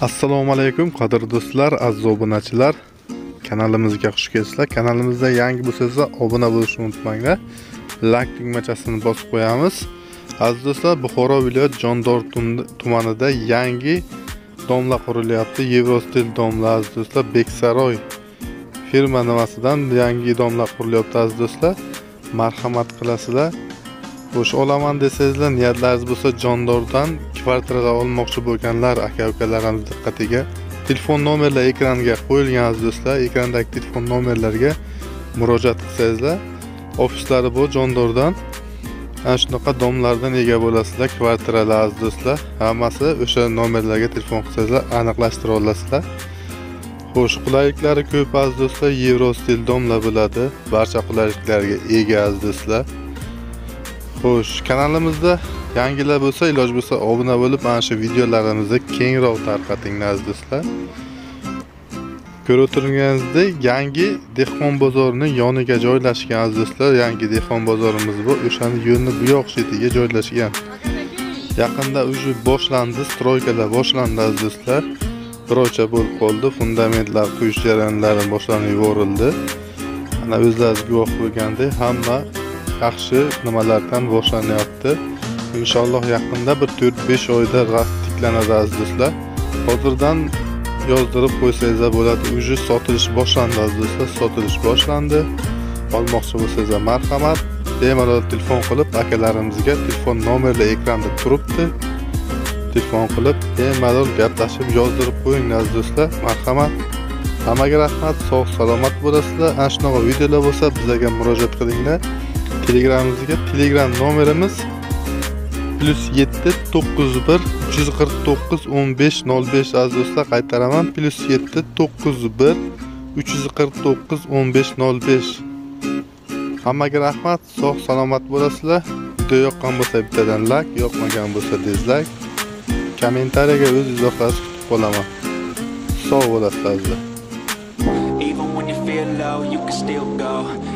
assalomu alaykum qadrli do'stlar aziz obunachilar. Kanalimizga xush kelibsizlar. Kanalimizda yangi bo'lsangiz obuna bo'lishni unutmanglar. Like tugmachasini bosib qo'yamiz. Aziz do'stlar buxoro viloyat jondor tumanida yangi domla qurilyapti. Yevrostil domla aziz do'stlar beksaroy firma nimasidan yangi domla qurilyapti aziz do'stlar? Marhamat qilasizlar. Xo'sh olaman desangizlar niyatlaringiz bo'lsa jondordan kvartirada olmoqchi bo'lganlar aka ukalarimiz diqqatiga telefon nomerlar ekranga qo'yilgan aziz do'stlar. Ekrandagi telefon nomerlarga murojaat qilsangizlar ofislari bor jondordan. Ana shunaqa domlardan ega bo'lasizlar kvartiralar aziz do'stlar. Hammasi o'sha nomerlarga telefon qilsangizlar aniqlashtira olasizlar. Xo'sh qulayliklari ko'p aziz do'stlar. Yevrostil domlar bo'ladi. Barcha qulayliklarga ega aziz do'stlar. Xo'sh kanalimizda yangilar bo'lsa iloji bo'lsa obuna bo'lib mana shu videolarimizni kengroq tarqating aziz do'stlar ko'rib turganingizdek yangi dehqon bozorining yoniga joylashgan aziz do'stlar yangi dehqon bozorimiz bu o'shani yo'lni bu yoq chetiga joylashgan. Yaqinda уже boshlandi stroykalar boshlandi aziz do'stlar bir oycha bo'lib qoldi fundamentlar quyish jarayonlari boshlanib yuborildi. Ana o'zlaringiz guvoh bo'lgandek hamma yaxshi nimalardan boshlanyapti. Inshaalloh yaqinda bir 4-5 oyda tiklanadi aziz do'stlar hozirdan yozdirib qo'ysangizlar bo'ladi. Уже sotilish boshlandi aziz do'stlar sotilish boshlandi. Olmoqchi bo'lsangizlar marhamat. Bemalol telefon qilib akalarimizga telefon nomerlar ekranda turibdi. Telefon qilib bemalol gaplashib yozdirib qo'ying aziz do'stlar marhamat. Hammaga rahmat. Sog' salomat bo'lasizlar. Ana shunaqa videolar bo'lsa bizlarga murojaat qilinglar. Telegramimizga telegram nomerimiz plyus yetti to'qqiz bir uch yuz qirq to'qqiz o'n besh nol besh aziz do'stlar qaytaraman. Plyus yetti to'qqiz bir uch yuz qirq to'qqiz o'n besh nol besh. Hammaga rahmat. Sog' salomat bo'lasizlar. Video yoqqan bo'lsa bittadan layk yoqmagan bo'lsa dizlayk kommentariyaga o'z izohlaringizni kutib qolaman. Sog' bo'lasizlar azizlar.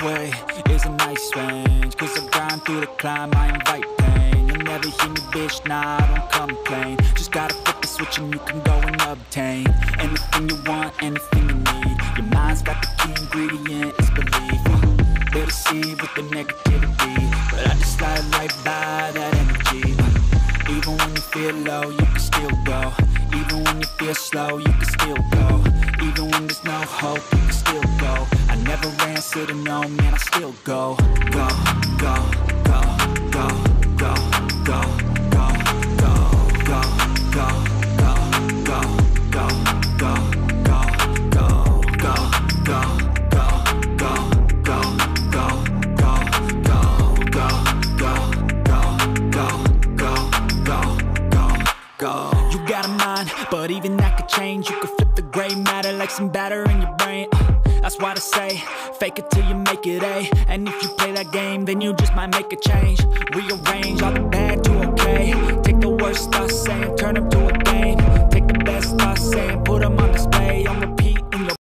Driveway is a nice range. Cause I grind through the climb, I invite pain. You'll never hear me, bitch, nah, I don't complain. Just gotta flip the switch and you can go and obtain anything you want, anything you need. Your mind's got the key ingredient, it's belief. They deceive with the negativity, but I just slide right by that energy. Even when you feel low, you can still go. Feel slow, you can still go. Even when there's no hope, you can still go. I never answer to no, man, I still go, go, go, go, go, go, go, matter like some batter in your brain. Uh, That's why they say, fake it till you make it A. And if you play that game, then you just might make a change. Rearrange all the bad to okay. Take the worst thoughts saying, turn them to a game. Take the best thoughts saying, put them on display.